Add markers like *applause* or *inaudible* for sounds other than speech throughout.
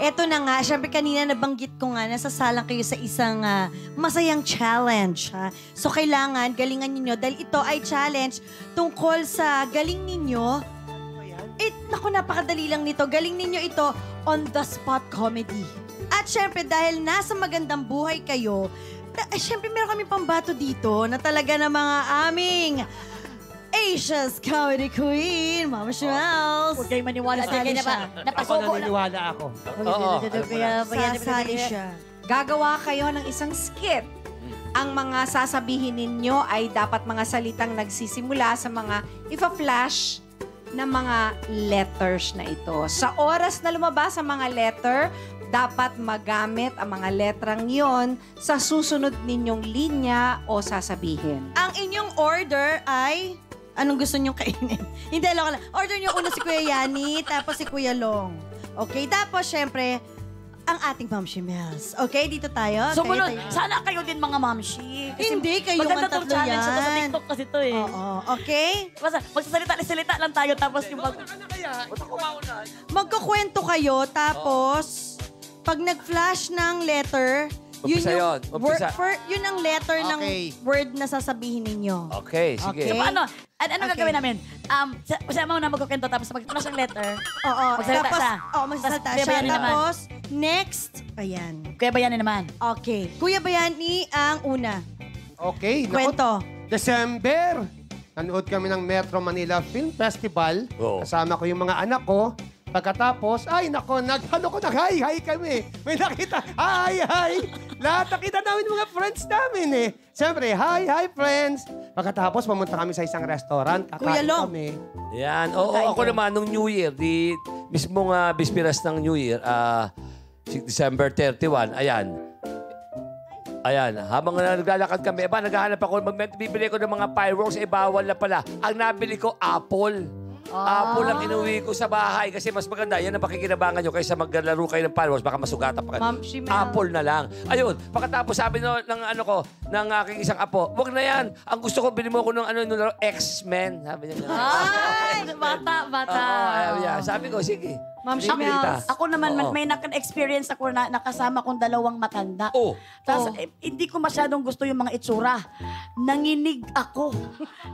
Eto na nga, syempre kanina nabanggit ko nga, nasasalang kayo sa isang ah, masayang challenge. Ha? So kailangan galingan ninyo dahil ito ay challenge tungkol sa galing ninyo. Eh, naku, napakadali lang nito. Galing ninyo ito on the spot comedy. At syempre, dahil nasa magandang buhay kayo, ta- eh, syempre meron kami pambato dito na talaga na mga aming Asia's Comedy Queen, Mama Shells. Huwag kayong maniwala. Ba? siya. Ako Napasuko na. naniniwala ako. Oo. Sasali siya. Gagawa kayo ng isang skit. Ang mga sasabihin ninyo ay dapat mga salitang nagsisimula sa mga ifa-flash na mga letters na ito. Sa oras na lumabas ang mga letter, dapat magamit ang mga letrang yon sa susunod ninyong linya o sasabihin. Ang inyong order ay... Anong gusto niyong kainin? *laughs* Hindi, lang lang. Order niyo una si Kuya Yani, tapos si Kuya Long. Okay, tapos syempre, ang ating Ma'am Shimels. Okay, dito tayo. Sumunod. Kayo tayo. Sana kayo din mga mamshi. Kasi Hindi, kayo ang tatlo challenge ito sa yan. TikTok kasi to eh. Oo, okay? Basta magsasalita-salita lang tayo tapos yung pag... Magkukwento kayo, tapos pag nag-flash ng letter, yun Umpisa yung, yun, umpisa. word- for- yun ang letter Okay. ng word na sasabihin ninyo. Okay, sige. Okay. So, paano? Ano, ano Okay. gagawin namin? Um, sa, sa mo na magkukwento tapos mag-flash ang letter. Oo, Magsalita tapos, siya. Oo, magsasalita Tas, siya. Kuya Bayani naman. Tapos, next, ayan. Kaya ba yan naman? Okay. Kuya Bayani ang una. Okay. naku, Kwento. December. Nanood kami ng Metro Manila Film Festival. Oo. Kasama ko yung mga anak ko. Pagkatapos, ay nako, nag, ano ko, nag-hi-hi kami. May nakita, hi, hi. Lahat nakita namin mga friends namin eh. Siyempre, hi, hi friends. Pagkatapos, pumunta kami sa isang restaurant. Kuya Kakain Long. kami. Yan. Oo, ako naman, nung New Year, di mismong uh, bispiras ng New Year, ah, si December 31, ayan. Ayan, habang naglalakad kami, eba, naghahanap ako, mag bibili ko ng mga fireworks, eh, bawal na pala. Ang nabili ko, apple. Apple ang inuwi ko sa bahay kasi mas maganda. Yan ang pakikinabangan nyo kaysa maglalaro kayo ng fireworks. Baka masugatan pa kayo. Ma'am. Apple na lang. Ayun, pagkatapos sabi no, ng ano ko, ng aking isang apo, wag na yan. Ang gusto ko, bili mo ko ng ano, nung laro, X-Men. Sabi niya. Ay, *laughs* bata, bata. Oo, ayaw niya. Sabi ko, sige. Ma'am kita. Ako naman, Oo. may naka-experience ako na nakasama kong dalawang matanda. Oh. Tapos, eh, hindi ko masyadong gusto yung mga itsura. Nanginig ako.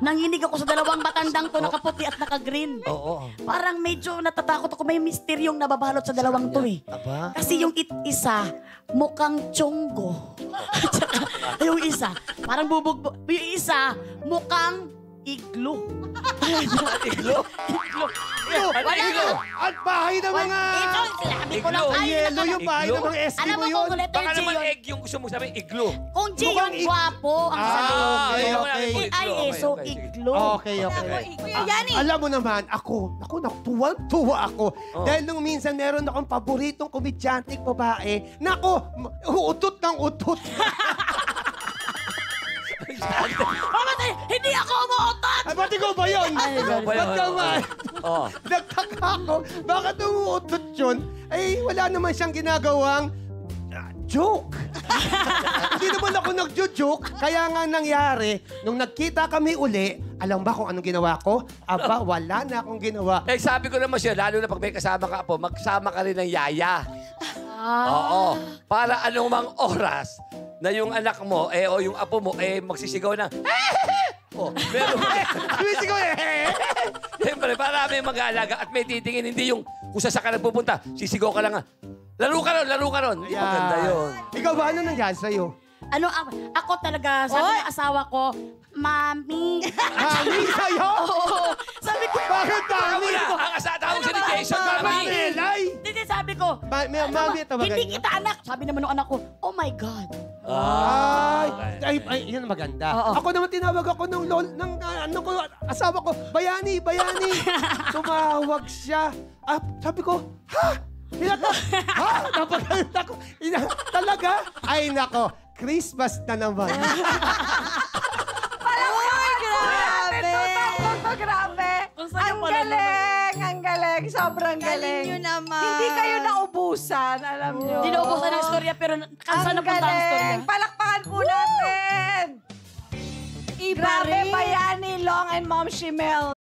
Nanginig ako sa dalawang matandang to, nakaputi at naka-green. Oo. Parang medyo natatakot ako. May misteryong nababalot sa dalawang to eh. Aba. Kasi yung it isa, mukhang chonggo. *laughs* Tsaka yung isa, parang bubog... Yung isa, mukhang iglo. Iglo? iglo. Iglo? At bahay ng mga... Ito, sinabi ko lang. Iglo. Ay, Yelo yung bahay ng Iglo? mga Alam Eskimo mo yun. kung letter Baka G naman yun. egg yung gusto mo sabihin, iglo. Kung G Mukhang ig- gwapo, ang Ah, sabi. Okay, yung Eh, eh, so Okay, okay. Okay, okay. Kuya. Alam mo naman, ako, ako, natuwang-tuwa ako. Oh. Dahil nung minsan meron akong paboritong komedyanteng babae, nako, utot ng utot. Mamatay, hindi ako umuotot! Ay, ba't ikaw ba yun? Ay, Ba yun? Oh. Nagtaka ako, bakit umuutot yun? Ay, wala naman siyang ginagawang ah, joke. *laughs* Hindi naman ako nagjo-joke. Kaya nga nangyari, nung nagkita kami uli, alam ba kung anong ginawa ko? Aba, *laughs* wala na akong ginawa. Eh, sabi ko naman siya, lalo na pag may kasama ka po, magsama ka rin ng yaya. Ah. Oo. Para anumang oras na yung anak mo, eh, o yung apo mo, eh, magsisigaw na, *laughs* oh, meron Sumisigaw eh. Siyempre, para may mag-aalaga at may titingin, hindi yung kung saan ka nagpupunta, sisigaw ka lang nga. Laro ka ron, laro ka ron. Hindi maganda yun. Ikaw ba, ano nangyari sa'yo? Ano, ako, ako talaga, sabi Oy! ng asawa ko, Mami. Mami sa'yo? *laughs* Oo. Sabi ko, Bakit mami? Wala, ang asawa si ni Jason, Mami, mami. Hindi, hindi, sabi ko, Ma- may- ano mami, ba, tawagan hindi kita anak. Sabi naman ng anak ko, oh my God. Ay, ay, ay, yun ang maganda. Oo. Ako naman tinawag ako ng lol, ng ah, ano ko, asawa ko, bayani, bayani. *laughs* Tumawag siya. Ah, sabi ko, ha? Pinata, *laughs* ha? Napagalit ako. Ina, talaga? Ay, nako, Christmas na naman. Uy, grabe! Toto, grabe. Ang saya Ang pala galing, ang galing. Sobrang Galing galing. nyo naman. Hindi kayo naubusan, alam nyo. Dinuubusan ng istorya, pero kansa na Ang punta ang istorya. galing. Palakpakan po natin. Iba Grabe, rin. Bayani, Long, and Mom Shimel.